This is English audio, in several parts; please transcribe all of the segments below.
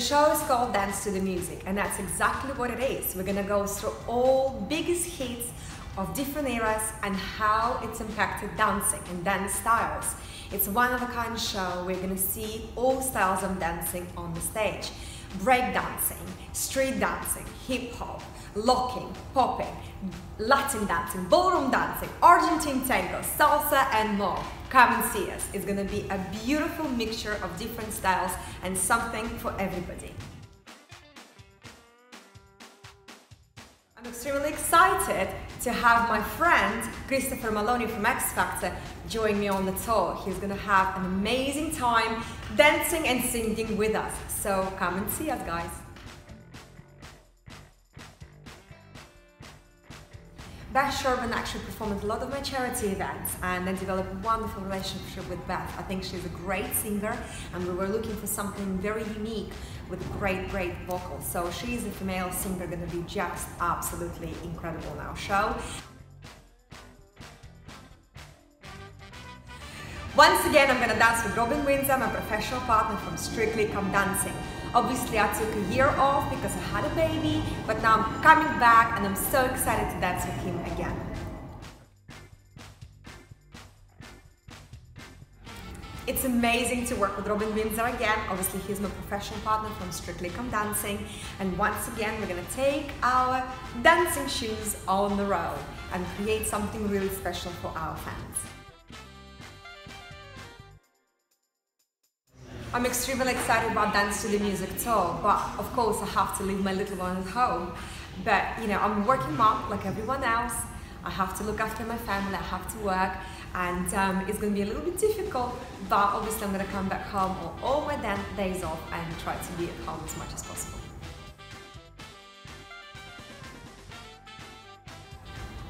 show is called Dance to the Music, and that's exactly what it is. We're gonna go through all biggest hits of different eras and how it's impacted dancing and dance styles. It's a one-of-a-kind show. We're gonna see all styles of dancing on the stage. Break dancing, street dancing, hip hop, locking, popping, Latin dancing, ballroom dancing, Argentine tango, salsa and more. Come and see us. It's gonna be a beautiful mixture of different styles and something for everybody. I'm extremely excited to have my friend Christopher Maloney from X Factor join me on the tour. He's gonna have an amazing time dancing and singing with us. So come and see us guys. Beth Sherman actually performed a lot of my charity events and then developed a wonderful relationship with Beth. I think she's a great singer and we were looking for something very unique with great, great vocals. So she's a female singer going to be just absolutely incredible in our show. Once again, I'm gonna dance with Robin Windsor, my professional partner from Strictly Come Dancing. Obviously, I took a year off because I had a baby, but now I'm coming back and I'm so excited to dance with him again. It's amazing to work with Robin Windsor again. Obviously, he's my professional partner from Strictly Come Dancing. And once again, we're gonna take our dancing shoes on the road and create something really special for our fans. I'm extremely excited about Dance to the Music tour, but of course I have to leave my little one at home. But you know, I'm working mom like everyone else. I have to look after my family, I have to work, and um, it's going to be a little bit difficult, but obviously I'm going to come back home on all my days off and try to be at home as much as possible.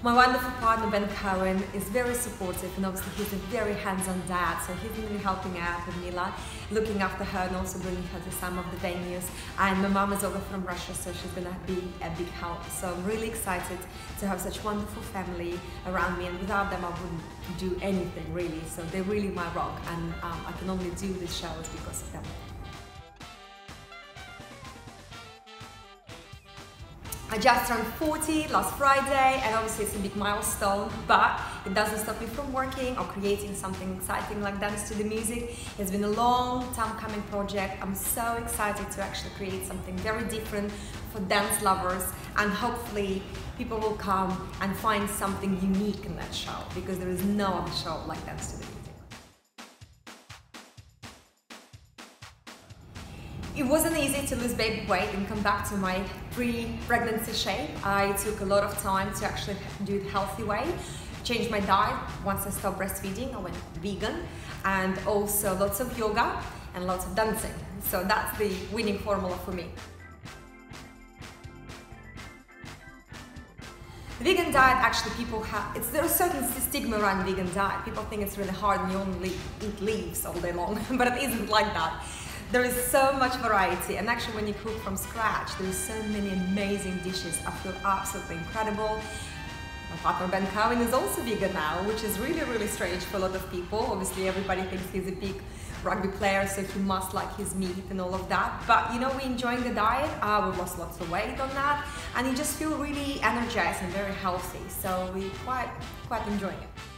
My wonderful partner Ben Cohen is very supportive and obviously he's a very hands-on dad so he's be helping out with Mila, looking after her and also bringing her to some of the venues. And my mom is over from Russia so she's to be a big help. So I'm really excited to have such wonderful family around me and without them I wouldn't do anything really. So they're really my rock and um, I can only do this shows because of them. I just turned 40 last Friday and obviously it's a big milestone, but it doesn't stop me from working or creating something exciting like Dance to the Music. It's been a long time coming project. I'm so excited to actually create something very different for dance lovers and hopefully people will come and find something unique in that show because there is no other show like Dance to the Music. It wasn't easy to lose baby weight and come back to my pre-pregnancy shape. I took a lot of time to actually do it healthy way. Changed my diet. Once I stopped breastfeeding, I went vegan and also lots of yoga and lots of dancing. So that's the winning formula for me. Vegan diet, actually people have, it's, there's certain stigma around vegan diet. People think it's really hard and you only eat leaves all day long, but it isn't like that. There is so much variety and actually when you cook from scratch, there is so many amazing dishes. I feel absolutely incredible. My partner Ben Cohen is also vegan now, which is really, really strange for a lot of people. Obviously, everybody thinks he's a big rugby player, so he must like his meat and all of that. But you know, we're enjoying the diet. Uh, we lost lots of weight on that, and you just feel really energized and very healthy. So we quite, quite enjoying it.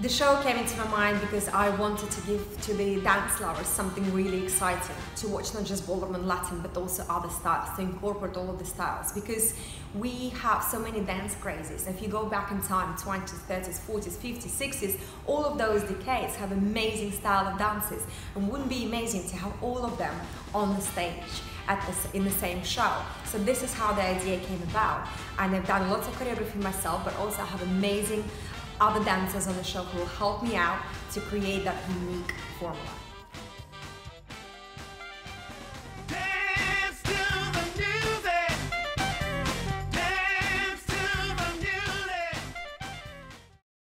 The show came into my mind because I wanted to give to the dance lovers something really exciting to watch not just ballroom and Latin but also other styles, to incorporate all of the styles because we have so many dance crazes. If you go back in time, 20s, 30s, 40s, 50s, 60s, all of those decades have amazing style of dances and wouldn't be amazing to have all of them on the stage at the, in the same show. So this is how the idea came about and I've done lots of choreography myself but also I have amazing other dancers on the show who will help me out to create that unique formula.